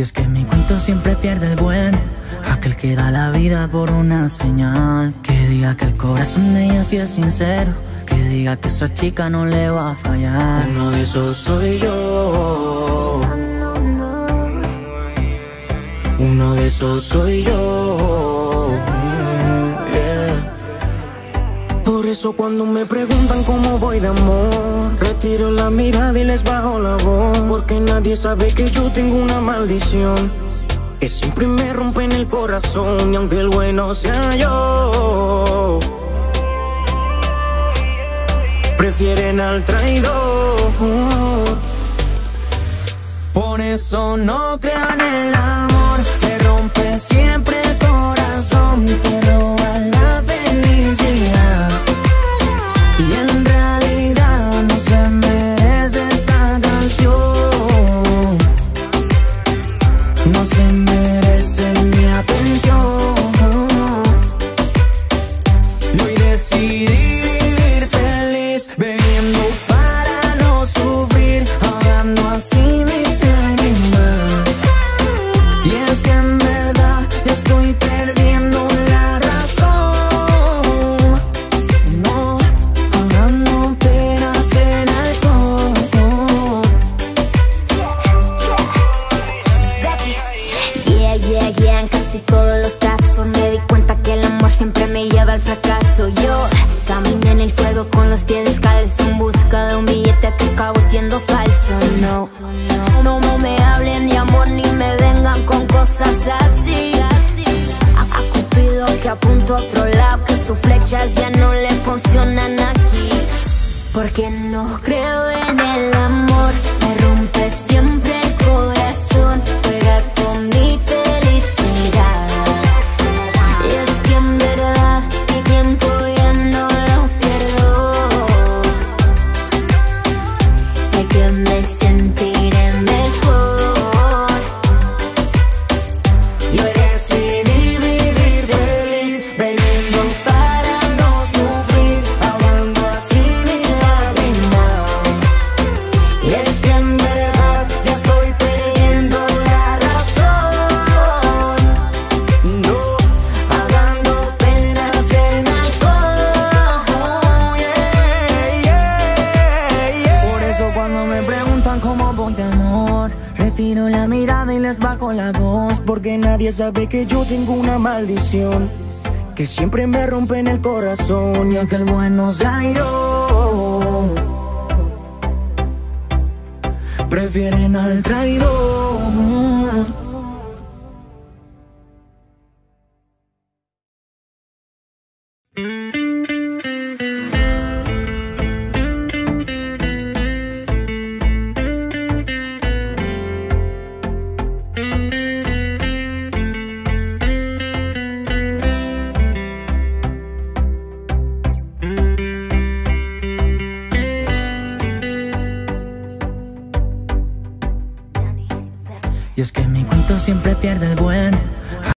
Y es que mi cuento siempre pierde el buen. Aquel que da la vida por una señal. Que diga que el corazón de ella sí es sincero. Que diga que esa chica no le va a fallar. Uno de esos soy yo. Uno de esos soy yo. Eso cuando me preguntan cómo voy de amor, retiro la mirada y les bajo la voz. Porque nadie sabe que yo tengo una maldición. Que siempre me rompe en el corazón y aunque el bueno sea yo. Prefieren al traidor. Por eso no crean el amor, te rompe siempre el corazón, te casi todos los casos me di cuenta que el amor siempre me lleva al fracaso. Yo caminé en el fuego con los pies descalzos en busca de un billete que acabó siendo falso. No, no, no me hablen de amor ni me vengan con cosas así. A Cupido que apunto a otro lado, que sus flechas ya no le funcionan aquí. Porque no creo en el amor, Sé que me cuando me preguntan cómo voy de amor, retiro la mirada y les bajo la voz. Porque nadie sabe que yo tengo una maldición. Que siempre me rompe en el corazón y aunque el bueno sea yo Prefieren al traidor Y es que mi cuento siempre pierde el buen.